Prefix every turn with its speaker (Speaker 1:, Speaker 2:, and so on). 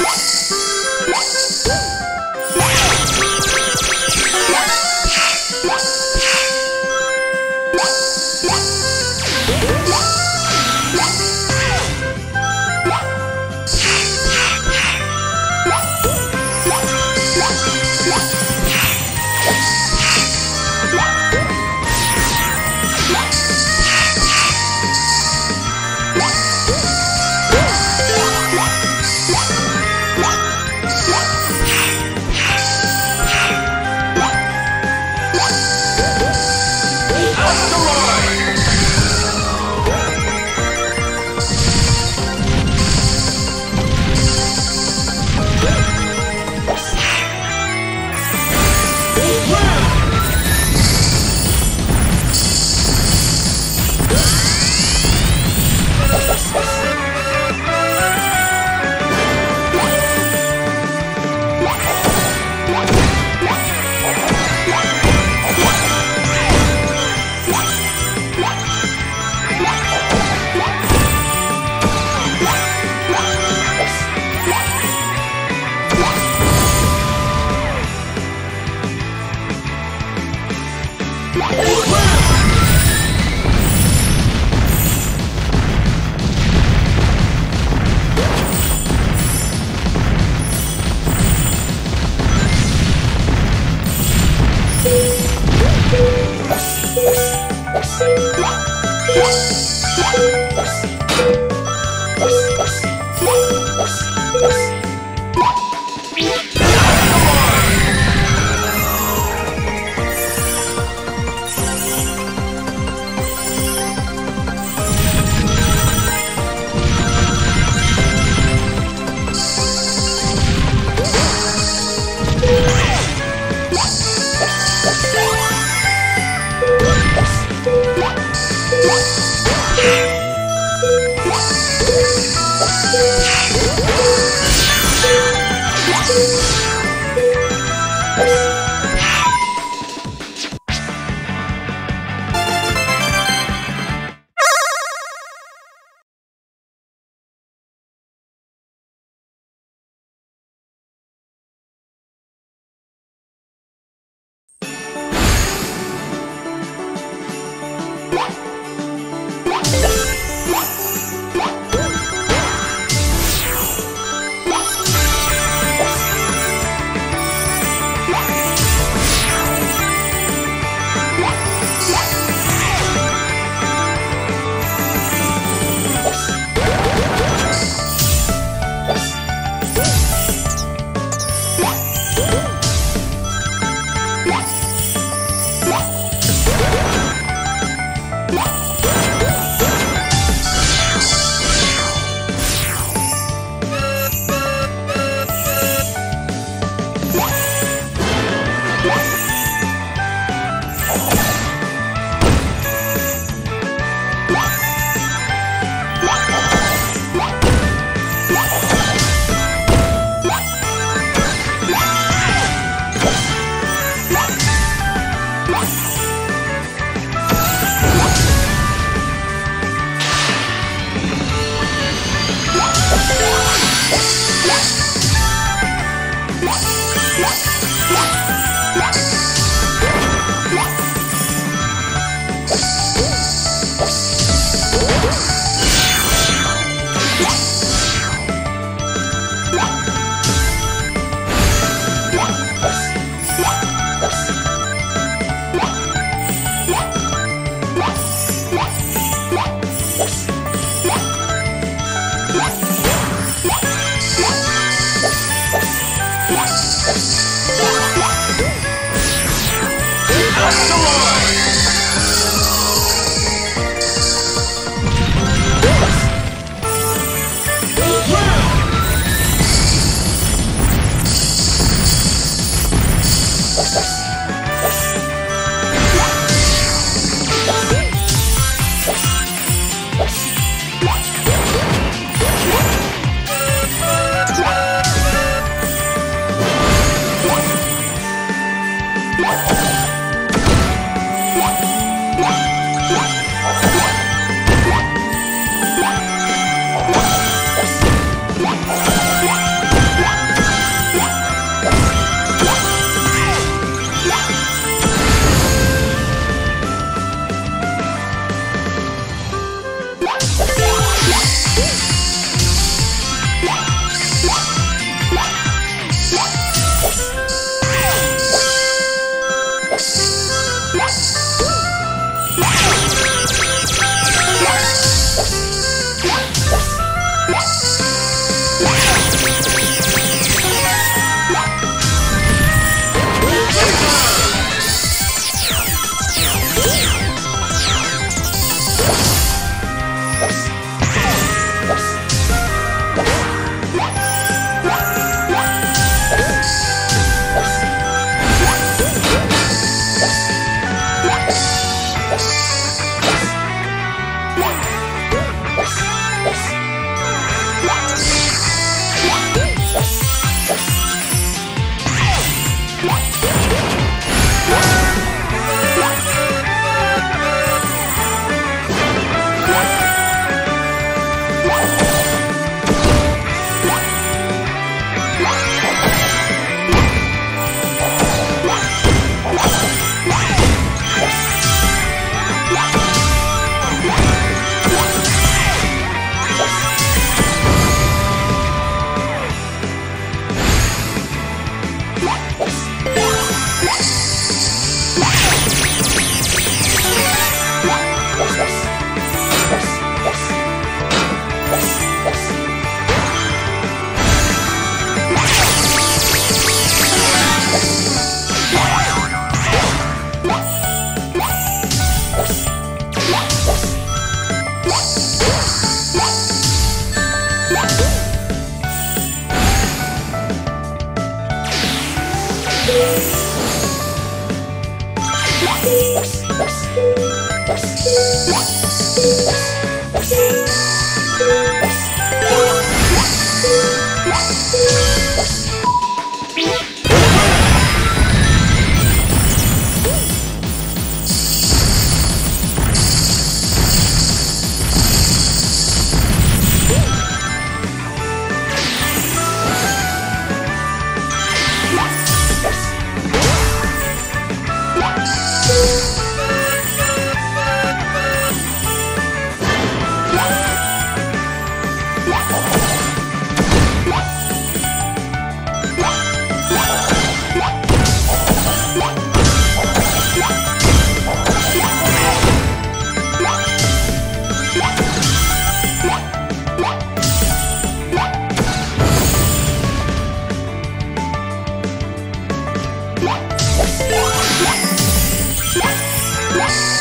Speaker 1: Yes! Peace. Yes!